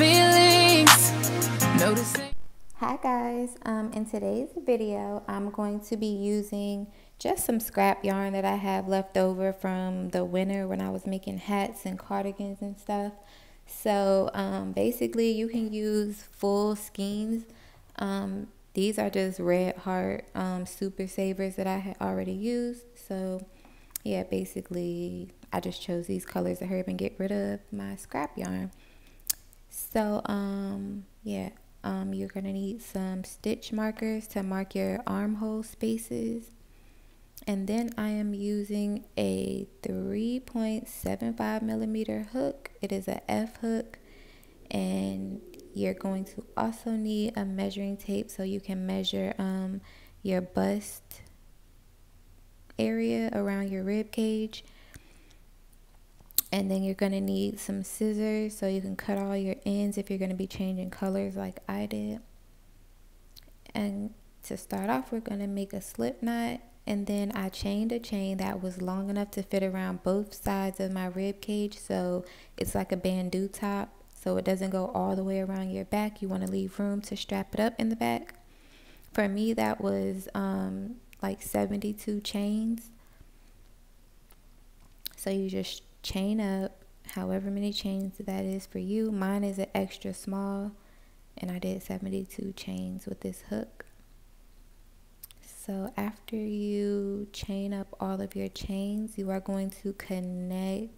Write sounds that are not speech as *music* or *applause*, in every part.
feelings. Hi guys, um, in today's video I'm going to be using just some scrap yarn that I have left over from the winter when I was making hats and cardigans and stuff. So um, basically you can use full skeins. Um, these are just red heart um, super savers that I had already used. So yeah, basically I just chose these colors to hurry and get rid of my scrap yarn. So um, yeah, um, you're to need some stitch markers to mark your armhole spaces. And then I am using a 3.75 millimeter hook. It is a F hook. And you're going to also need a measuring tape so you can measure um, your bust area around your rib cage. And then you're going to need some scissors so you can cut all your ends if you're going to be changing colors like I did. And to start off, we're going to make a slip knot. And then I chained a chain that was long enough to fit around both sides of my rib cage. So it's like a bandeau top. So it doesn't go all the way around your back. You want to leave room to strap it up in the back. For me, that was um, like 72 chains. So you just chain up however many chains that is for you. Mine is an extra small and I did 72 chains with this hook. So after you chain up all of your chains, you are going to connect,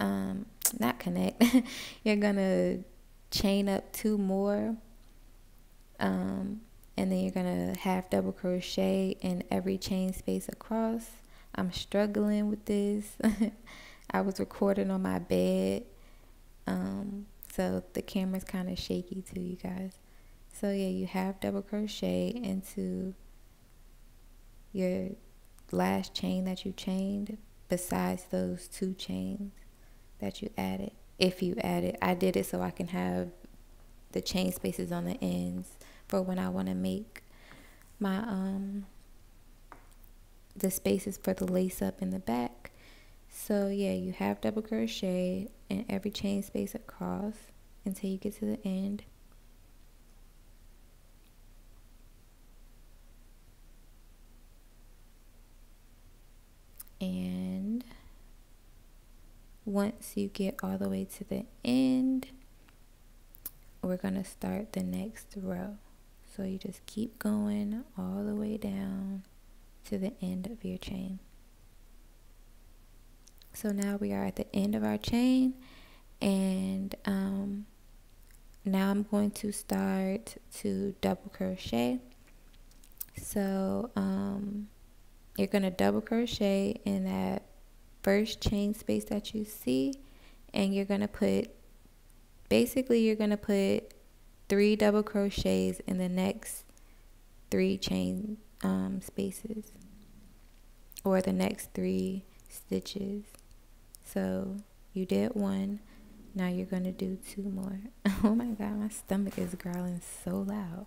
um, not connect, *laughs* you're going to chain up two more. Um, and then you're going to half double crochet in every chain space across. I'm struggling with this. *laughs* I was recording on my bed. Um, so the camera's kind of shaky too, you guys. So yeah, you have double crochet into your last chain that you chained besides those two chains that you added. If you added, I did it so I can have the chain spaces on the ends for when I want to make my um the spaces for the lace up in the back so yeah, you have double crochet in every chain space across until you get to the end. And once you get all the way to the end, we're going to start the next row. So you just keep going all the way down to the end of your chain. So now we are at the end of our chain and um, now I'm going to start to double crochet. So um, you're going to double crochet in that first chain space that you see and you're going to put basically you're going to put three double crochets in the next three chain um, spaces or the next three stitches so you did one. Now you're going to do two more. *laughs* Oh my God, my stomach is growling so loud.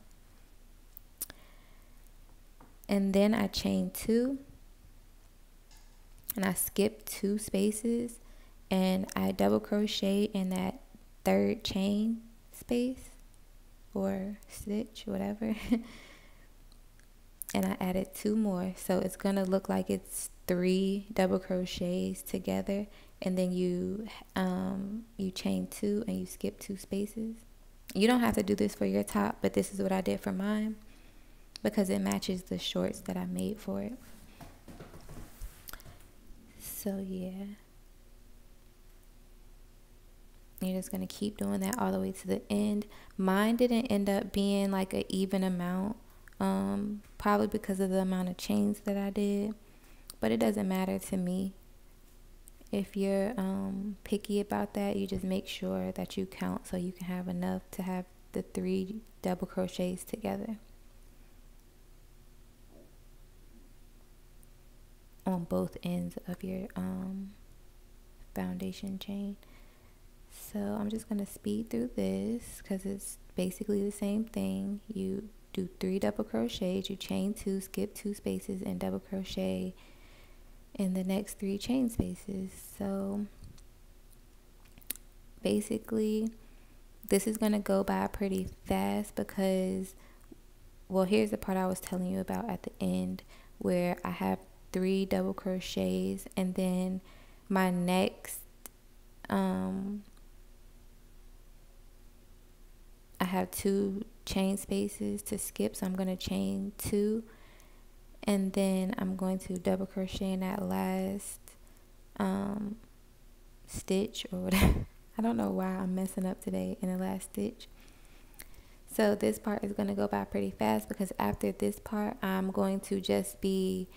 And then I chain two. And I skip two spaces. And I double crochet in that third chain space. Or stitch, whatever. *laughs* and I added two more. So it's going to look like it's three double crochets together and then you um, you chain two and you skip two spaces. You don't have to do this for your top, but this is what I did for mine because it matches the shorts that I made for it. So yeah. You're just going to keep doing that all the way to the end. Mine didn't end up being like an even amount, um, probably because of the amount of chains that I did. But it doesn't matter to me if you're um, picky about that, you just make sure that you count so you can have enough to have the three double crochets together. on both ends of your um, foundation chain. So I'm just going to speed through this because it's basically the same thing. You do three double crochets, you chain two, skip two spaces, and double crochet in the next three chain spaces. So basically, this is going to go by pretty fast because well here's the part I was telling you about at the end where I have three double crochets and then my next um I have two chain spaces to skip so I'm going to chain two and then I'm going to double crochet in that last um, stitch or whatever. *laughs* I don't know why I'm messing up today in the last stitch. So this part is going to go by pretty fast because after this part I'm going to just be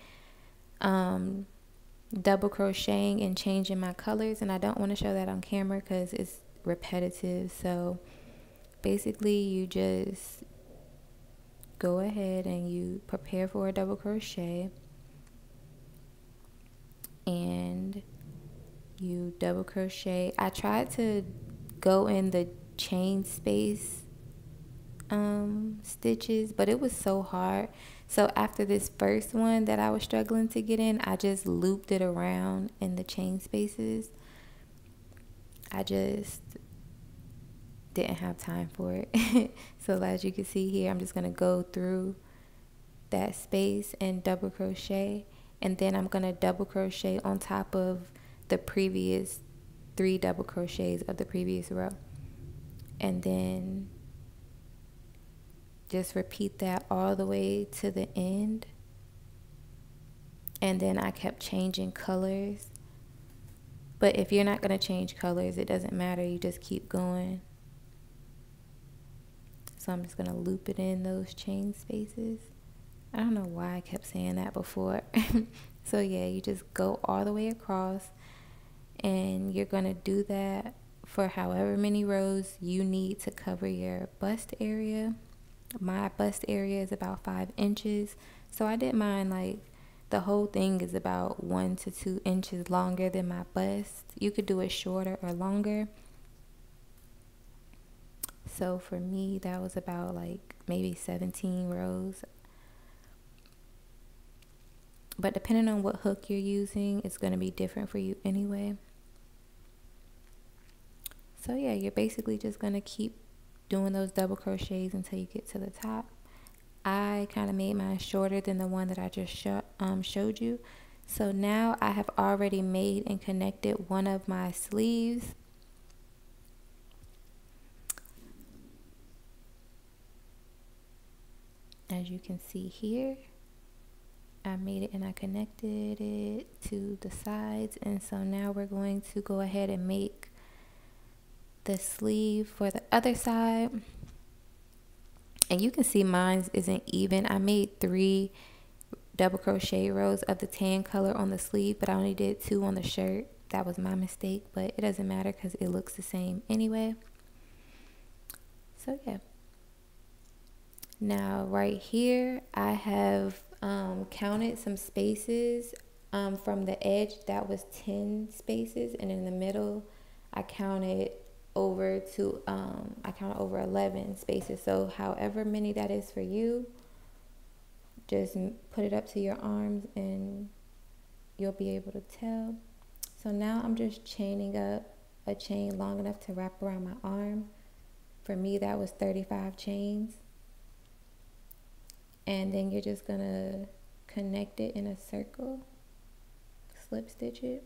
um, double crocheting and changing my colors. And I don't want to show that on camera because it's repetitive. So basically you just go ahead and you prepare for a double crochet. And you double crochet. I tried to go in the chain space um, stitches but it was so hard. So after this first one that I was struggling to get in I just looped it around in the chain spaces. I just didn't have time for it. *laughs* so as you can see here, I'm just going to go through that space and double crochet. And then I'm going to double crochet on top of the previous three double crochets of the previous row. And then just repeat that all the way to the end. And then I kept changing colors. But if you're not going to change colors, it doesn't matter. You just keep going so I'm just going to loop it in those chain spaces. I don't know why I kept saying that before. *laughs* so yeah, you just go all the way across and you're going to do that for however many rows you need to cover your bust area. My bust area is about five inches. So I did mine like the whole thing is about one to two inches longer than my bust. You could do it shorter or longer. So for me, that was about like maybe 17 rows. But depending on what hook you're using, it's going to be different for you anyway. So yeah, you're basically just going to keep doing those double crochets until you get to the top. I kind of made mine shorter than the one that I just um, showed you. So now I have already made and connected one of my sleeves as you can see here I made it and I connected it to the sides. And so now we're going to go ahead and make the sleeve for the other side. And you can see mine isn't even. I made three double crochet rows of the tan color on the sleeve but I only did two on the shirt. That was my mistake but it doesn't matter because it looks the same anyway. So yeah now right here, I have um, counted some spaces um, from the edge. That was 10 spaces. And in the middle, I counted over to, um, I counted over 11 spaces. So however many that is for you, just put it up to your arms and you'll be able to tell. So now I'm just chaining up a chain long enough to wrap around my arm. For me, that was 35 chains and then you're just gonna connect it in a circle. Slip stitch it.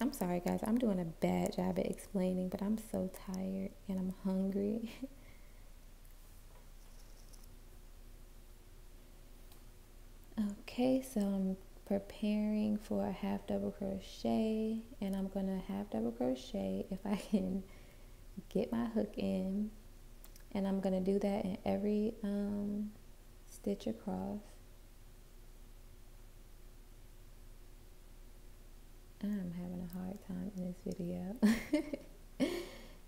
I'm sorry guys. I'm doing a bad job at explaining but I'm so tired and I'm hungry. *laughs* Okay so I'm preparing for a half double crochet and I'm gonna half double crochet if I can get my hook in and I'm going to do that in every um, stitch across. I'm having a hard time in this video. *laughs*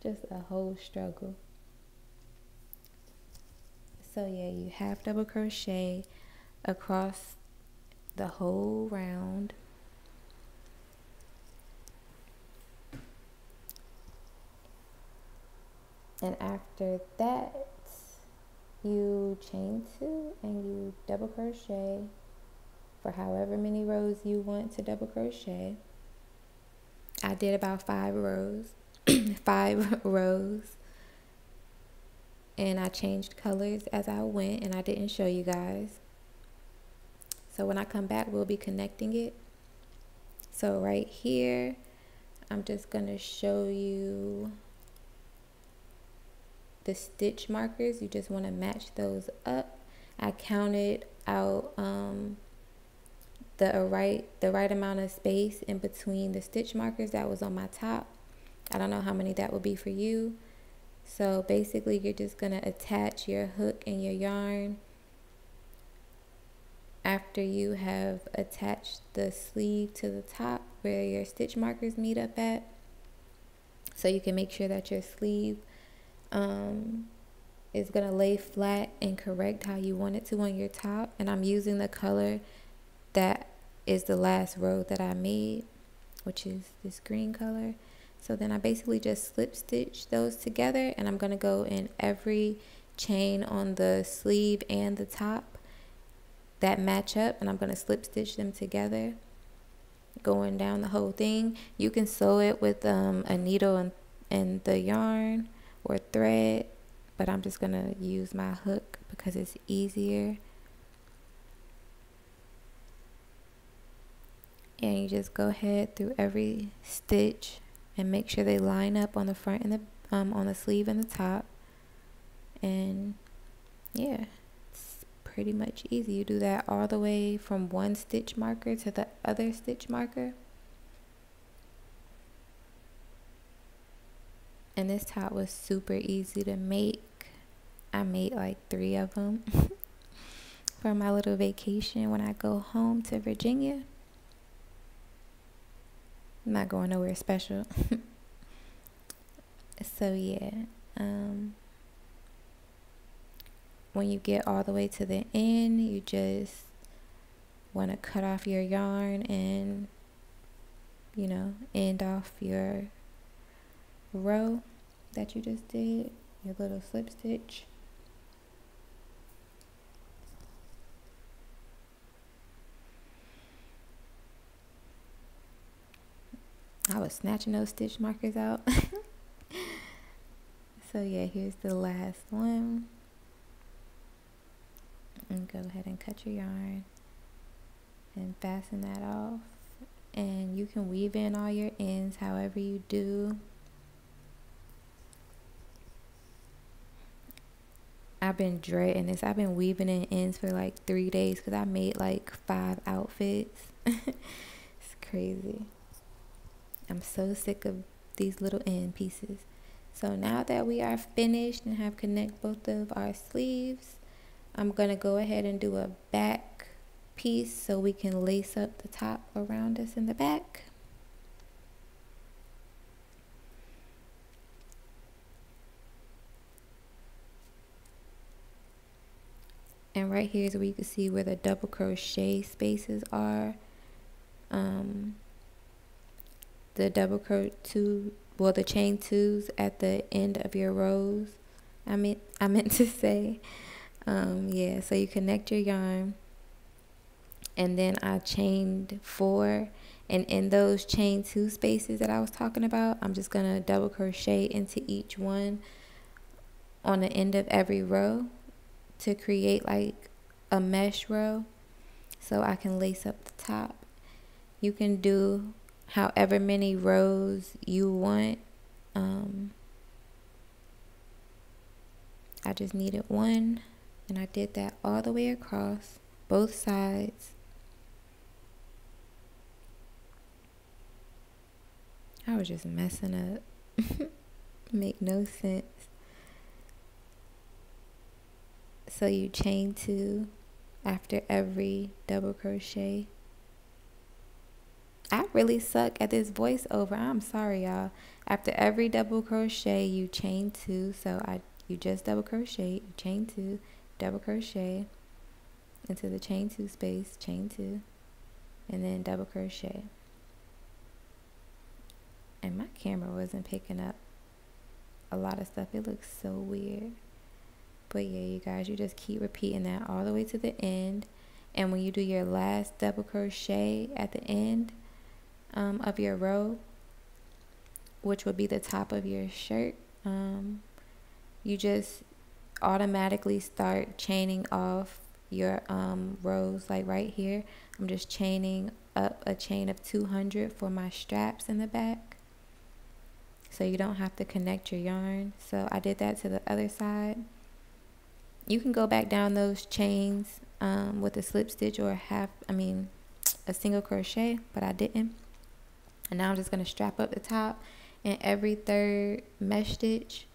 Just a whole struggle. So yeah, you half double crochet across the whole round. And after that you chain two and you double crochet for however many rows you want to double crochet I did about five rows, *clears throat* five *laughs* rows. And I changed colors as I went and I didn't show you guys. So when I come back, we'll be connecting it. So right here, I'm just gonna show you the stitch markers. You just wanna match those up. I counted out um, the right the right amount of space in between the stitch markers that was on my top. I don't know how many that would be for you. So basically you're just going to attach your hook and your yarn after you have attached the sleeve to the top where your stitch markers meet up at. So you can make sure that your sleeve um, is going to lay flat and correct how you want it to on your top. And I'm using the color that is the last row that I made, which is this green color. So then I basically just slip stitch those together and I'm going to go in every chain on the sleeve and the top that match up and I'm going to slip stitch them together going down the whole thing. You can sew it with um, a needle and, and the yarn or thread but I'm just going to use my hook because it's easier. And you just go ahead through every stitch and make sure they line up on the front and the um, on the sleeve and the top. And yeah, it's pretty much easy. You do that all the way from one stitch marker to the other stitch marker. And this top was super easy to make. I made like three of them *laughs* for my little vacation when I go home to Virginia. I'm not going nowhere special. *laughs* so yeah, um, when you get all the way to the end, you just want to cut off your yarn and you know end off your row that you just did your little slip stitch I was snatching those stitch markers out. *laughs* so yeah, here's the last one. And go ahead and cut your yarn and fasten that off. And you can weave in all your ends however you do. I've been dreading this. I've been weaving in ends for like three days because I made like five outfits. *laughs* it's crazy. I'm so sick of these little end pieces. So now that we are finished and have connect both of our sleeves, I'm going to go ahead and do a back piece so we can lace up the top around us in the back. And right here is where you can see where the double crochet spaces are. Um, the double crochet two well the chain twos at the end of your rows. I meant *laughs* I meant to say um, yeah so you connect your yarn. And then I chained four. And in those chain two spaces that I was talking about I'm just gonna double crochet into each one on the end of every row to create like a mesh row so I can lace up the top you can do however many rows you want. Um, I just needed one and I did that all the way across both sides. I was just messing up. *laughs* Make no sense. So you chain two after every double crochet. I really suck at this voiceover. I'm sorry, y'all. After every double crochet, you chain two. So I, you just double crochet, you chain two, double crochet into the chain two space, chain two, and then double crochet. And my camera wasn't picking up a lot of stuff. It looks so weird. But yeah, you guys, you just keep repeating that all the way to the end. And when you do your last double crochet at the end, um, of your row, which would be the top of your shirt. Um, you just automatically start chaining off your um, rows like right here. I'm just chaining up a chain of 200 for my straps in the back so you don't have to connect your yarn. So I did that to the other side. You can go back down those chains um, with a slip stitch or a half, I mean, a single crochet, but I didn't. And now I'm just going to strap up the top and every third mesh stitch.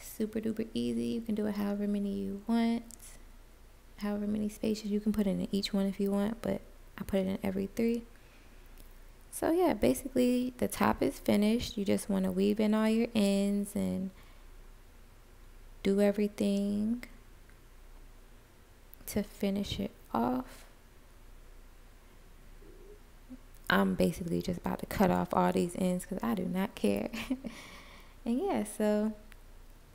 Super duper easy. You can do it however many you want. However many spaces you can put in each one if you want, but I put it in every three. So yeah, basically the top is finished. You just want to weave in all your ends and do everything to finish it off. I'm basically just about to cut off all these ends because I do not care. *laughs* and yeah, so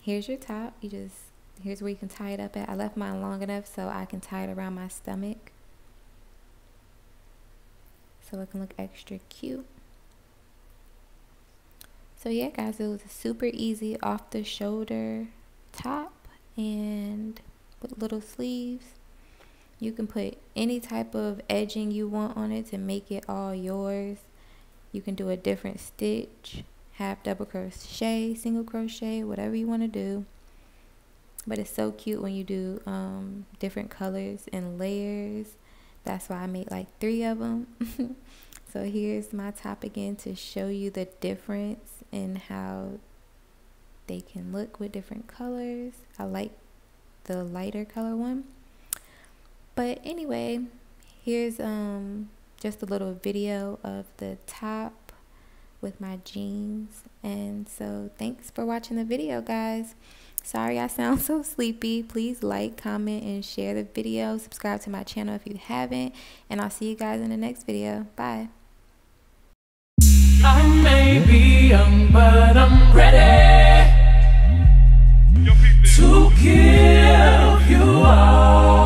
here's your top. You just, here's where you can tie it up at. I left mine long enough so I can tie it around my stomach so it can look extra cute. So yeah guys, it was super easy off the shoulder top and with little sleeves. You can put any type of edging you want on it to make it all yours. You can do a different stitch, half double crochet, single crochet, whatever you want to do. But it's so cute when you do um, different colors and layers that's why I made like three of them. *laughs* so here's my top again to show you the difference in how they can look with different colors. I like the lighter color one. But anyway, here's um just a little video of the top with my jeans. And so thanks for watching the video guys. Sorry I sound *laughs* so sleepy. Please like, comment, and share the video. Subscribe to my channel if you haven't. And I'll see you guys in the next video. Bye. I may be young, but I'm ready to give you up.